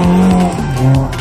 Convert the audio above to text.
Oh,